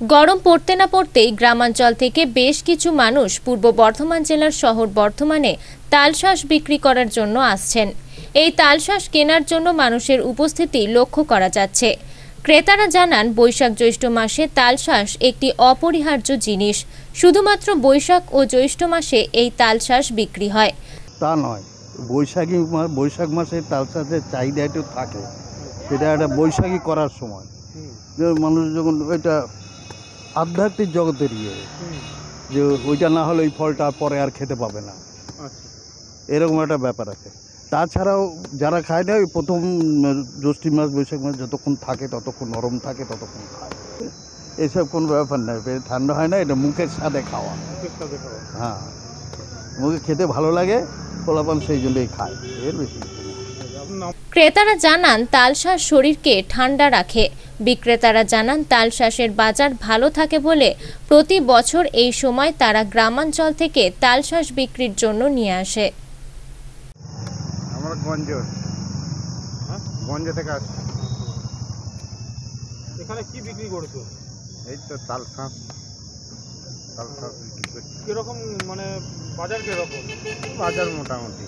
গরম পড়তে না পড়তেই গ্রামাঞ্চল থেকে বেশ কিছু মানুষ পূর্ব বর্ধমান জেলার শহর বর্ধমানে তালশাঁস বিক্রি করার জন্য আসছেন। এই তালশাঁস কেনার জন্য মানুষের উপস্থিতি লক্ষ্য করা যাচ্ছে। ক্রেতারা জানান, বৈশাখ জ্যৈষ্ঠ মাসে তালশাঁস একটি অপরিহার্য জিনিস। শুধুমাত্র বৈশাখ ও জ্যৈষ্ঠ মাসে এই তালশাঁস বিক্রি হয়। তা নয়, বৈশাখী বৈশাখ মাসে তাল চাষের চাহিদা একটু থাকে। সেটা একটা বৈশাখী করার সময়। মানুষ যখন ওইটা আধ্যাত্মিক জগতের ইয়ে। যে ওইটা না হলে ওই ফলটা পরে আর খেতে পাবে না। এরকম একটা ব্যাপার আছে। তাছাড়াও যারা খায় না ওই প্রথম জ্যৈষ্ঠী মাস বৈশাখ মাস যতক্ষণ থাকে ততক্ষণ নরম থাকে ততক্ষণ খায়। এসব কোনো ব্যাপার পেট ঠান্ডা হয় না এটা মুখের স্বাদে খাওয়া। হ্যাঁ। মুখে খেতে ভালো লাগে পোলাপান সেই জন্যই খায় এর বেশি। ক্রেতারা জানান তালশাঁস শরীরকে ঠান্ডা রাখে। বিক্রেতারা জানান তালশাঁসের বাজার ভালো থাকে বলে প্রতি বছর এই সময় তারা গ্রামাঞ্চল থেকে তালশাঁস বিক্রির জন্য নিয়ে আসে। আমরা গঞ্জ। হ্যাঁ? গঞ্জ থেকে আসছি। এখানে কি বিক্রি করছ? এই তো তাল শাঁস তাল শাঁস বিক্রি করছি। কীরকম মানে বাজার কীরকম? বাজার মোটামুটি।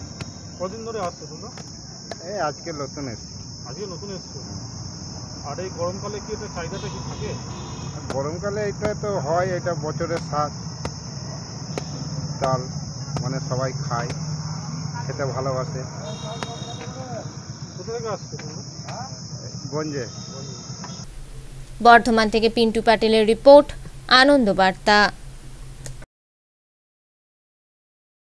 কদিন ধরে আসছো তোমরা? আজকে নতুন এসছি। আজকে নতুন এসছো? আর এই গরমকালে কি এটা চাহিদাটা কি থাকে? গরমকালে এটা তো হয় এটা বছরের স্বাদ চাল মানে সবাই খায় খেতে ভালোবাসে। গঞ্জে। বর্ধমান থেকে পিন্টু প্যাটেলের রিপোর্ট আনন্দ বার্তা।